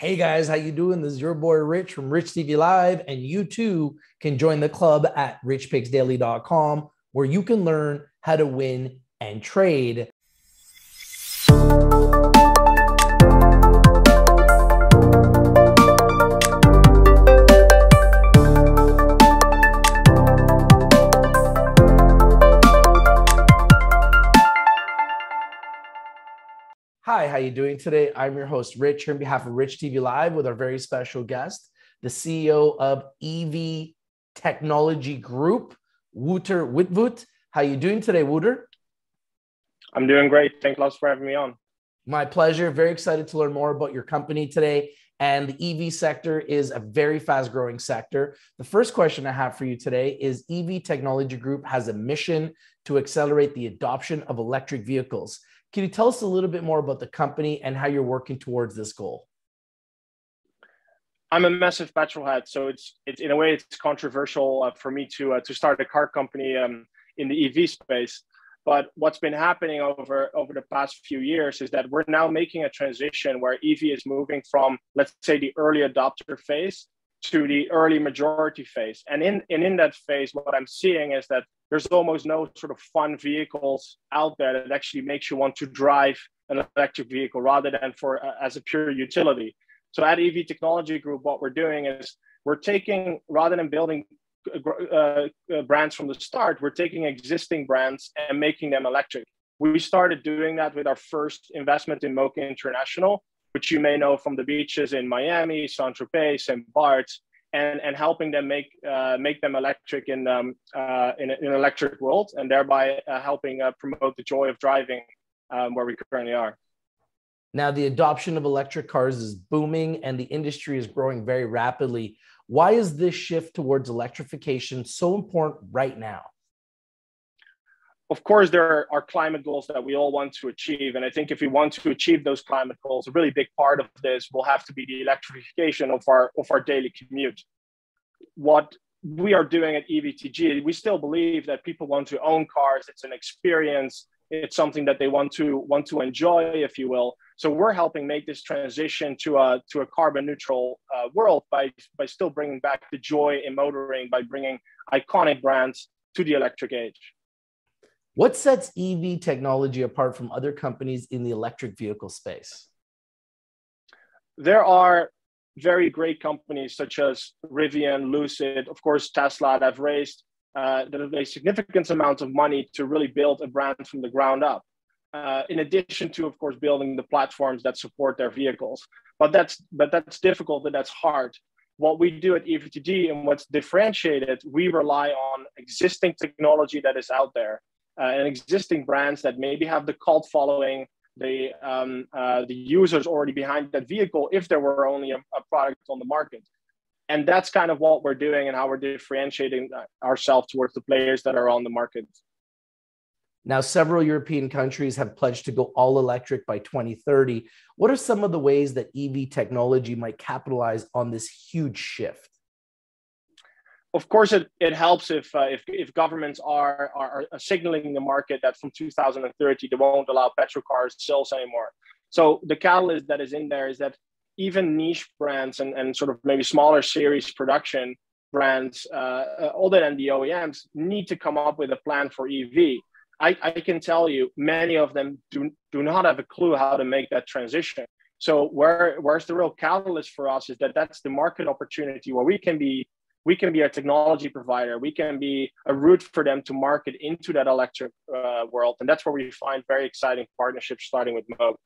Hey guys, how you doing? This is your boy Rich from Rich TV Live, and you too can join the club at richpicksdaily.com where you can learn how to win and trade. How you doing today? I'm your host, Rich, here on behalf of Rich TV Live with our very special guest, the CEO of EV Technology Group, Wouter Witvoet. How you doing today, Wouter? I'm doing great. Thanks lots for having me on. My pleasure. Very excited to learn more about your company today. And the EV sector is a very fast growing sector. The first question I have for you today is EV Technology Group has a mission to accelerate the adoption of electric vehicles. Can you tell us a little bit more about the company and how you're working towards this goal? I'm a massive petrol head, so it's it's in a way it's controversial uh, for me to uh, to start a car company um, in the EV space. But what's been happening over over the past few years is that we're now making a transition where EV is moving from let's say the early adopter phase to the early majority phase. And in, and in that phase, what I'm seeing is that there's almost no sort of fun vehicles out there that actually makes you want to drive an electric vehicle rather than for uh, as a pure utility. So at EV Technology Group, what we're doing is we're taking rather than building uh, uh, brands from the start, we're taking existing brands and making them electric. We started doing that with our first investment in Moke International, which you may know from the beaches in Miami, Saint Tropez, St. Bart's, and, and helping them make uh, make them electric in um, uh, in, in, an electric world, and thereby uh, helping uh, promote the joy of driving um, where we currently are. Now, the adoption of electric cars is booming, and the industry is growing very rapidly. Why is this shift towards electrification so important right now? Of course, there are climate goals that we all want to achieve. And I think if we want to achieve those climate goals, a really big part of this will have to be the electrification of our, of our daily commute. What we are doing at EVTG, we still believe that people want to own cars. It's an experience. It's something that they want to want to enjoy, if you will. So we're helping make this transition to a to a carbon neutral uh, world by by still bringing back the joy in motoring, by bringing iconic brands to the electric age. What sets EV technology apart from other companies in the electric vehicle space? There are very great companies such as Rivian, Lucid, of course, Tesla that have raised uh, that have raised significant amounts of money to really build a brand from the ground up. Uh, in addition to, of course, building the platforms that support their vehicles. But that's but that's difficult and that's hard. What we do at EVTG and what's differentiated, we rely on existing technology that is out there and existing brands that maybe have the cult following, the um, uh, the users already behind that vehicle if there were only a, a, product on the market. And that's kind of what we're doing and how we're differentiating ourselves towards the players that are on the market. Now, several European countries have pledged to go all electric by 2030. What are some of the ways that EV technology might capitalize on this huge shift? Of course, it, it helps if, uh, if, if governments are, are, signaling the market that from 2030 they won't allow petrol cars sales anymore. So the catalyst that is in there is that even niche brands and, and sort of maybe smaller series production brands, uh, uh other than the OEMs, need to come up with a plan for EV. I, I can tell you, many of them do, do not have a clue how to make that transition. So where where's the real catalyst for us is that that's the market opportunity where we can be we can be a technology provider we can be a route for them to market into that electric uh, world and that's where we find very exciting partnerships starting with Moke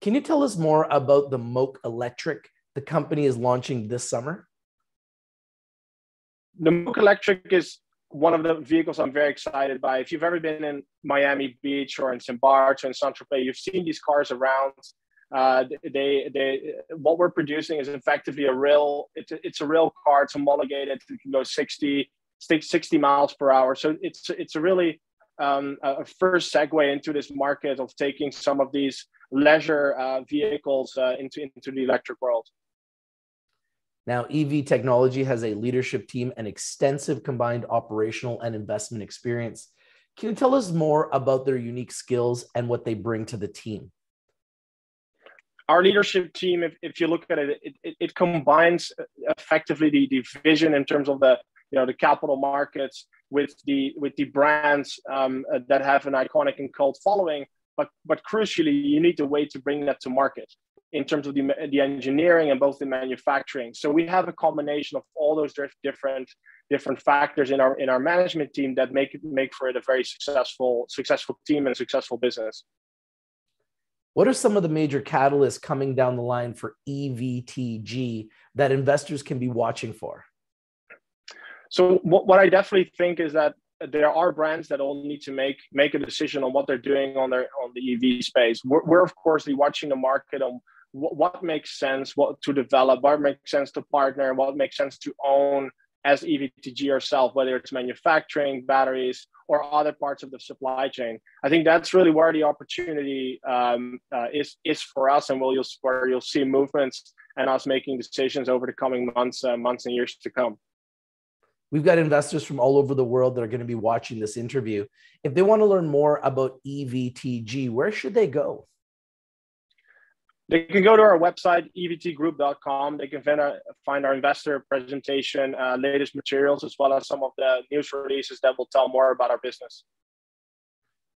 can you tell us more about the Moke electric the company is launching this summer the Moke electric is one of the vehicles I'm very excited by. If you've ever been in Miami Beach or in St. Barts or in Saint Tropez, you've seen these cars around. Uh, they, they, what we're producing is effectively a real, it's a, it's a real car. It's homologated. It can go 60, 60 miles per hour. So it's, it's a really um, a first segue into this market of taking some of these leisure uh, vehicles uh, into, into the electric world. Now, EV technology has a leadership team and extensive combined operational and investment experience. Can you tell us more about their unique skills and what they bring to the team? Our leadership team, if, if you look at it, it, it, it combines effectively the, vision in terms of the you know the capital markets with the with the brands um, that have an iconic and cult following. But but crucially, you need a way to bring that to market in terms of the, the engineering and both the manufacturing. So we have a combination of all those different different factors in our in our management team that make make for it a very successful successful team and successful business. What are some of the major catalysts coming down the line for EVTG that investors can be watching for? So what, I definitely think is that there are brands that all need to make make a decision on what they're doing on their on the EV space. We're, we're of course watching the market on what, what makes sense, what to develop, what makes sense to partner, what makes sense to own as EVTG yourself, whether it's manufacturing, batteries, or other parts of the supply chain. I think that's really where the opportunity um, uh, is is for us, and we'll, you'll, where you'll see movements and us making decisions over the coming months, uh, months and years to come. We've got investors from all over the world that are going to be watching this interview. If they want to learn more about EVTG, where should they go? They can go to our website, evtgroup.com. They can find our, find our investor presentation, uh, latest materials, as well as some of the news releases that will tell more about our business.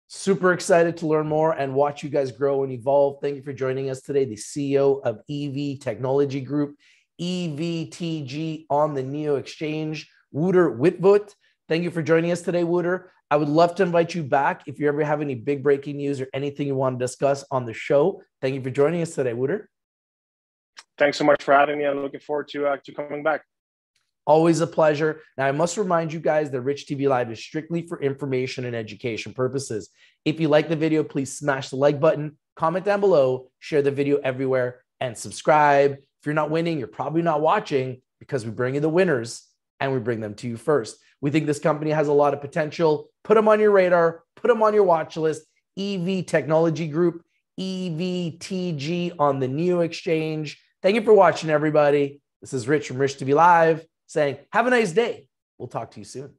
Super excited to learn more and watch you guys grow and evolve. Thank you for joining us today, the CEO of EV Technology Group, EVTG on the NEO Exchange, Wouter Witvoet. Thank you for joining us today, Wouter. I would love to invite you back if you ever have any big breaking news or anything you want to discuss on the show. Thank you for joining us today, Wouter. Thanks so much for having me. I'm looking forward to, uh, to coming back. Always a pleasure. Now, I must remind you guys that Rich TV Live is strictly for information and education purposes. If you like the video, please smash the like button, comment down below, share the video everywhere, and subscribe. If you're not winning, you're probably not watching because we bring you the winners and we bring them to you first. We think this company has a lot of potential. Put them on your radar, put them on your watch list. EV Technology Group, EVTG on the NEO Exchange. Thank you for watching, everybody. This is Rich from Rich TV Live saying, have a nice day. We'll talk to you soon.